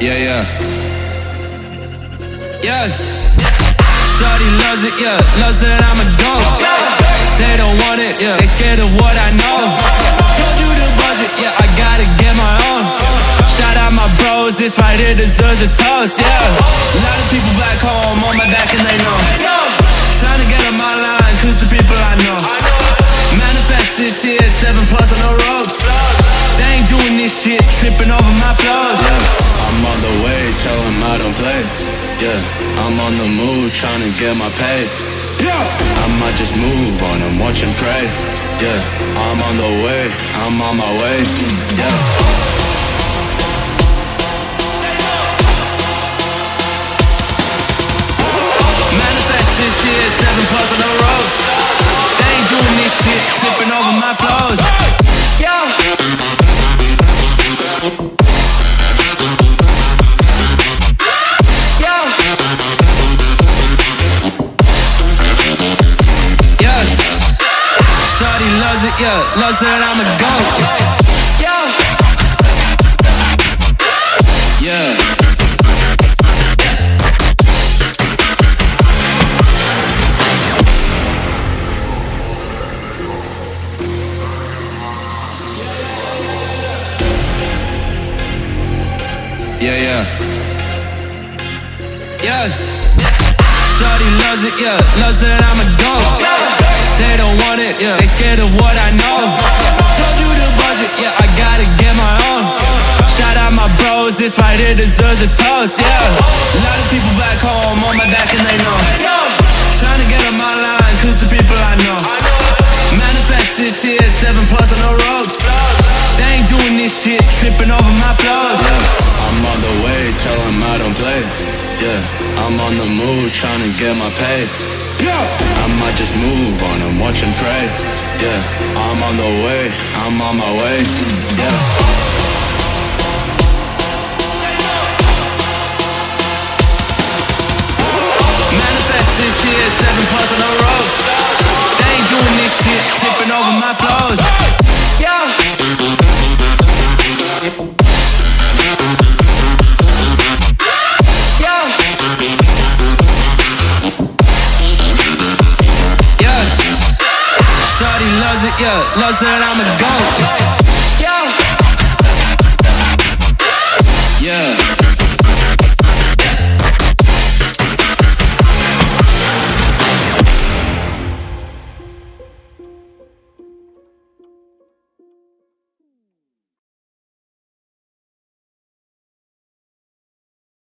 Yeah, yeah. Yeah. Shorty loves it, yeah. Loves that I'm a dog. They don't want it, yeah. They scared of what I know. Told you the budget, yeah. I gotta get my own. Shout out my bros, this right here deserves a toast, yeah. A lot of people back home on my back and they know. Trying to get on my line, cause the people I know. Manifest this here, seven plus on the ropes. They ain't doing this shit, tripping over my flows. Yeah. I'm on the way, tell them I don't play. Yeah, I'm on the move, trying to get my pay. Yeah, I might just move on and watch and pray. Yeah, I'm on the way, I'm on my way. Yeah. It, yeah. Loves that I'm a goat. Yeah. Yeah. Yeah, yeah. Yeah. Shorty loves it, yeah. Loves that I'm a dog. They don't want it, yeah. They scared of my this right here deserves a toast, yeah. A lot of people back home on my back and they know. Trying to get on my line, cause the people I know. Manifest this here, seven plus on the ropes. They ain't doing this shit, tripping over my flows. I'm on the way, tell them I don't play. Yeah, I'm on the move, trying to get my pay. Yeah. I might just move on and watch and pray. Yeah, I'm on the way, I'm on my way. Yeah. yeah, love that I'm a goat.